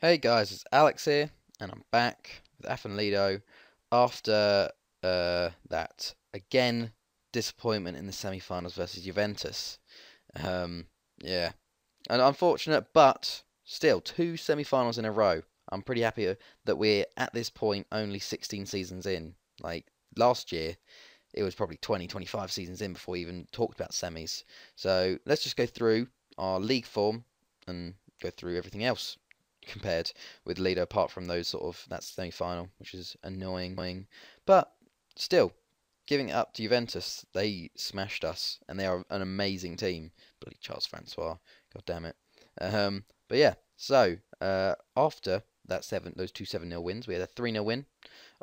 Hey guys, it's Alex here, and I'm back with Afan Lido after uh, that again disappointment in the semi-finals versus Juventus. Um, yeah, and unfortunate, but still two semi-finals in a row. I'm pretty happy that we're at this point only 16 seasons in. Like last year, it was probably 20, 25 seasons in before we even talked about semis. So let's just go through our league form and go through everything else compared with Lido, apart from those sort of that semi final, which is annoying. But still, giving it up to Juventus, they smashed us, and they are an amazing team. Bloody Charles Francois, god damn it. Um, but yeah, so uh, after that seven, those two seven 0 wins, we had a three 0 win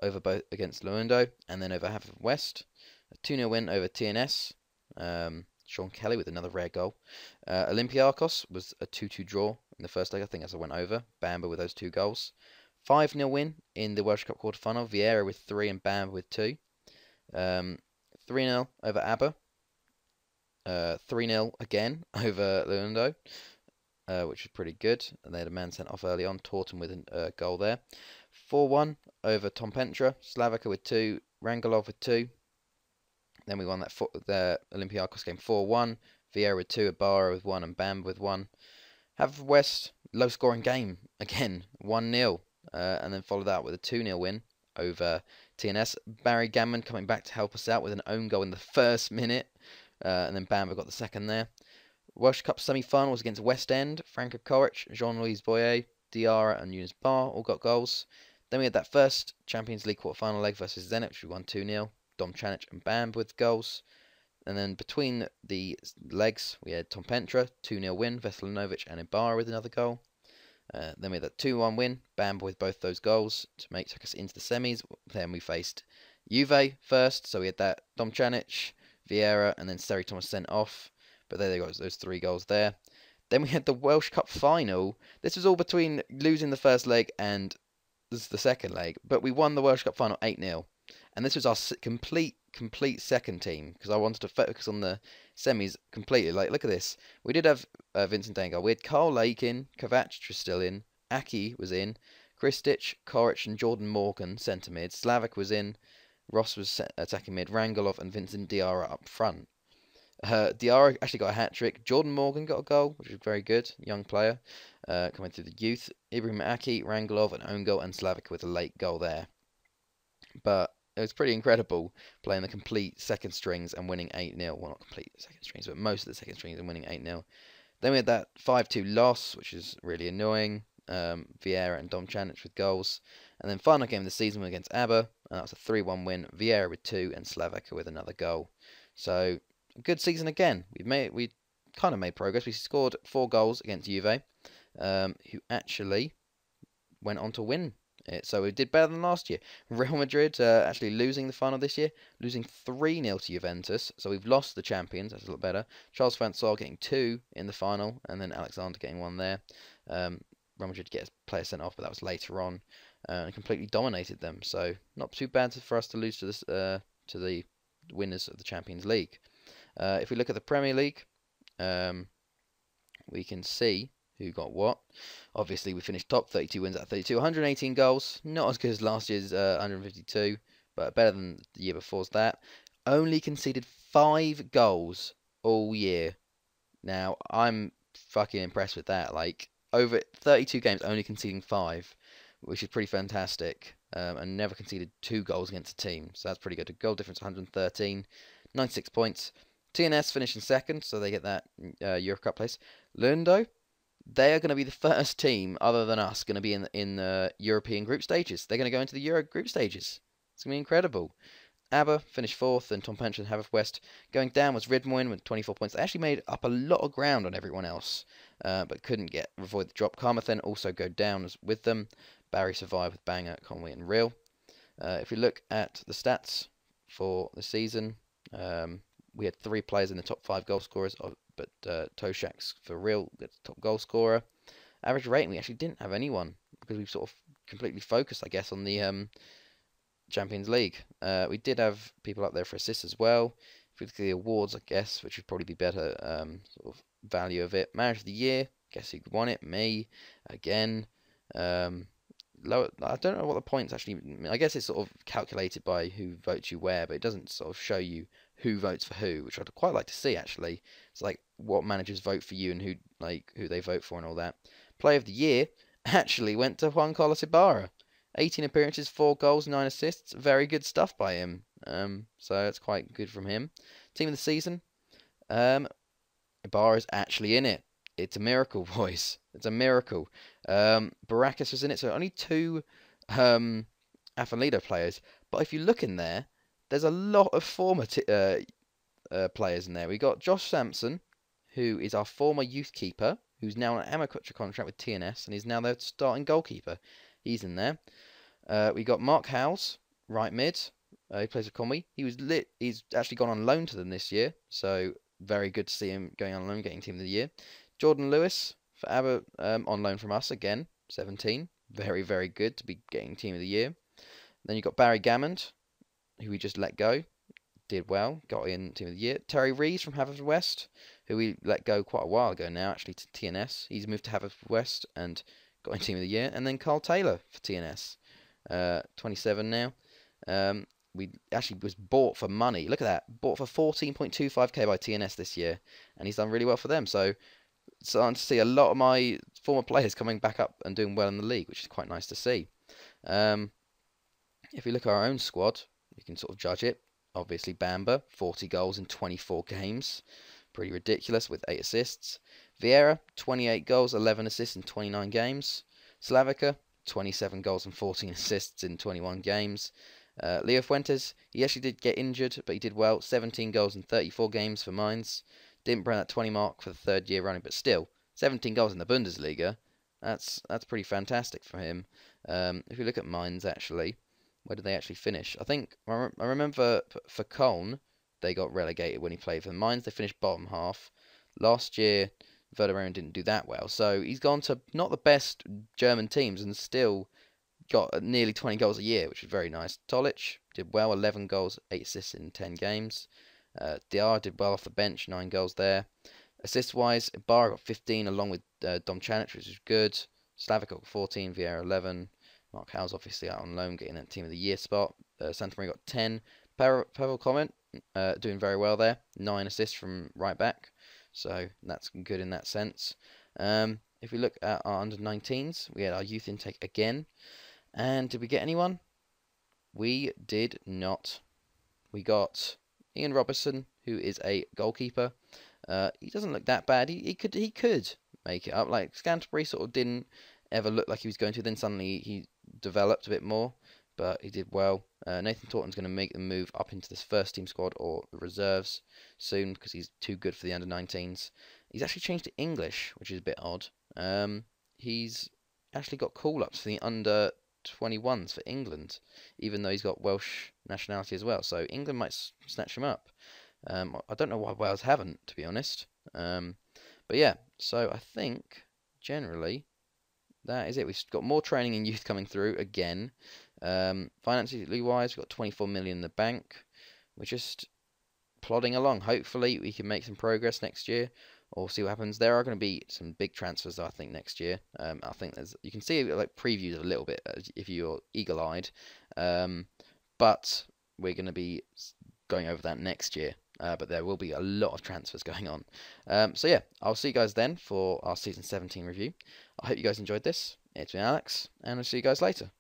over both against Luendo, and then over Haverfordwest, a two 0 win over TNS. Um, Sean Kelly with another rare goal. Uh, Olympiacos was a 2 2 draw in the first leg, I think, as I went over. Bamba with those two goals. 5 0 win in the Welsh Cup quarter final. Vieira with 3 and Bamba with 2. Um, 3 0 over ABBA. Uh, 3 0 again over Luendo, uh, which was pretty good. And they had a man sent off early on. Taunton with a uh, goal there. 4 1 over Ton Pentre. Slavica with 2. Rangelov with 2. Then we won that for, the Olympiacos game 4-1. Vieira with 2, Ibarra with 1, and Bam with 1. West low scoring game again, 1-0. Uh, and then followed that with a 2-0 win over TNS. Barry Gammon coming back to help us out with an own goal in the first minute. Uh, and then Bamba got the second there. Welsh Cup semi-finals against West End. Franco Coric, Jean-Louis Boyer, Diarra and Yunus Bar all got goals. Then we had that first Champions League quarter-final leg versus Zenit, which we won 2-0. Dom Chanic and Bam with goals. And then between the legs, we had Ton Pentre, 2 0 win, Veselinovic and Ibarra with another goal. Uh, then we had that 2 1 win, Bamba with both those goals to make take us into the semis. Then we faced Juve first, so we had that Dom Chanic, Vieira, and then Seri Thomas sent off. But there they got those three goals there. Then we had the Welsh Cup final. This was all between losing the first leg and the second leg, but we won the Welsh Cup final 8 0 and this was our complete complete second team because I wanted to focus on the semis completely. Like, look at this. We did have uh, Vincent Dango. We had Carl Lake in, Kovacic was still in, Aki was in, Kristic, Koric, and Jordan Morgan centre mid. Slavic was in, Ross was attacking mid, Rangelov and Vincent Diarra up front. Uh, Diarra actually got a hat trick. Jordan Morgan got a goal, which was very good. Young player uh, coming through the youth. Ibrahim Aki, Rangelov, and own goal, and Slavic with a late goal there. But it was pretty incredible playing the complete second strings and winning 8 0. Well, not complete second strings, but most of the second strings and winning 8 0. Then we had that 5 2 loss, which is really annoying. Um, Vieira and Dom with goals. And then final game of the season against ABBA, and that was a 3 1 win. Vieira with 2 and Slavica with another goal. So, good season again. We've made we kind of made progress. We scored four goals against Juve, um, who actually went on to win. So we did better than last year. Real Madrid uh, actually losing the final this year, losing 3 0 to Juventus. So we've lost the champions. That's a lot better. Charles Francois getting two in the final, and then Alexander getting one there. Um, Real Madrid get a player sent off, but that was later on, uh, and completely dominated them. So not too bad for us to lose to this uh, to the winners of the Champions League. Uh, if we look at the Premier League, um, we can see who got what. Obviously, we finished top, 32 wins at 32, 118 goals. Not as good as last year's uh, 152, but better than the year before's that. Only conceded five goals all year. Now, I'm fucking impressed with that. Like, over 32 games, only conceding five, which is pretty fantastic. Um, and never conceded two goals against a team. So that's pretty good. A goal difference 113, 96 points. TNS finished in second, so they get that uh, Euro Cup place. Luendo they are going to be the first team, other than us, going to be in in the European group stages. They're going to go into the Euro group stages. It's going to be incredible. ABBA finished fourth, and Tom Pench and West going down was Rhydymwyn with 24 points. They actually made up a lot of ground on everyone else, uh, but couldn't get avoid the drop. Carmarthen also go down with them. Barry survived with Bangor, Conwy, and Real. Uh, if we look at the stats for the season, um, we had three players in the top five goal scorers but uh, Toshak's for real top goal scorer. Average rating, we actually didn't have anyone because we've sort of completely focused, I guess, on the um, Champions League. Uh, we did have people up there for assists as well. If we look at the awards, I guess, which would probably be better um, sort of value of it. Manager of the Year, guess who won it? Me, again. Um, lower, I don't know what the points actually. Mean. I guess it's sort of calculated by who votes you where, but it doesn't sort of show you who votes for who, which I'd quite like to see actually. It's like what managers vote for you and who like who they vote for and all that. Play of the year actually went to Juan Carlos Ibarra. 18 appearances, 4 goals, 9 assists. Very good stuff by him. Um, so it's quite good from him. Team of the season. Um, Ibarra is actually in it. It's a miracle, boys. It's a miracle. Um, Baracus was in it, so only two um, Lido players. But if you look in there, there's a lot of former uh, uh, players in there. We got Josh Sampson, who is our former youth keeper, who's now on an amateur contract with TNS, and is now their starting goalkeeper. He's in there. Uh, we got Mark Howes, right mid. Uh, he plays for Conwy. He was lit. He's actually gone on loan to them this year, so very good to see him going on loan, getting team of the year. Jordan Lewis for Aber um, on loan from us again, 17. Very very good to be getting team of the year. Then you've got Barry Gammond, who we just let go, did well, got in team of the year. Terry Rees from Haverfordwest, who we let go quite a while ago now, actually to TNS. He's moved to Haverfordwest and got in team of the year. And then Carl Taylor for TNS, uh, 27 now. Um, we actually was bought for money. Look at that, bought for 14.25k by TNS this year, and he's done really well for them. So starting to see a lot of my former players coming back up and doing well in the league, which is quite nice to see. Um, if we look at our own squad, you can sort of judge it. Obviously, Bamba, 40 goals in 24 games. Pretty ridiculous with 8 assists. Vieira, 28 goals, 11 assists in 29 games. Slavica, 27 goals and 14 assists in 21 games. Uh, Leo Fuentes, he actually did get injured, but he did well. 17 goals in 34 games for Mainz. Didn't break that 20 mark for the third year running, but still, 17 goals in the Bundesliga. That's that's pretty fantastic for him. Um, if you look at Mainz, actually, where did they actually finish? I think I, I remember for Cologne they got relegated when he played for the Mainz, They finished bottom half. Last year, Werder didn't do that well, so he's gone to not the best German teams and still got nearly 20 goals a year, which is very nice. Tolic did well, 11 goals, 8 assists in 10 games. Uh, Diar did well off the bench, 9 goals there. Assist wise, Bar got 15 along with uh, Dom Chanic, which is good. Slavic got 14, Vieira 11. Mark Howes obviously out on loan, getting that team of the year spot. Uh, Santa Maria got 10. Pavel Clement uh, doing very well there, nine assists from right back, so that's good in that sense. Um, if we look at our under 19s, we had our youth intake again, and did we get anyone? We did not. We got Ian Robertson, who is a goalkeeper. Uh, he doesn't look that bad. He, he could he could make it up. Like Scantlebury sort of didn't ever look like he was going to. Then suddenly he developed a bit more, but he did well. Uh, Nathan Taunton's going to make the move up into this first team squad or the reserves soon because he's too good for the under 19s. He's actually changed to English, which is a bit odd. Um, he's actually got call ups for the under 21s for England, even though he's got Welsh nationality as well. So England might snatch him up. Um, I don't know why Wales haven't, to be honest. Um, but yeah, so I think generally that is it. We've got more training in youth coming through again. Um, financially wise, we've got 24 million in the bank. We're just plodding along. Hopefully, we can make some progress next year, or see what happens. There are going to be some big transfers, I think, next year. Um, I think there's you can see like previews a little bit if you're eagle-eyed, um, but we're going to be going over that next year. Uh, but there will be a lot of transfers going on. Um, so yeah, I'll see you guys then for our season 17 review. I hope you guys enjoyed this. It's been Alex, and I'll see you guys later.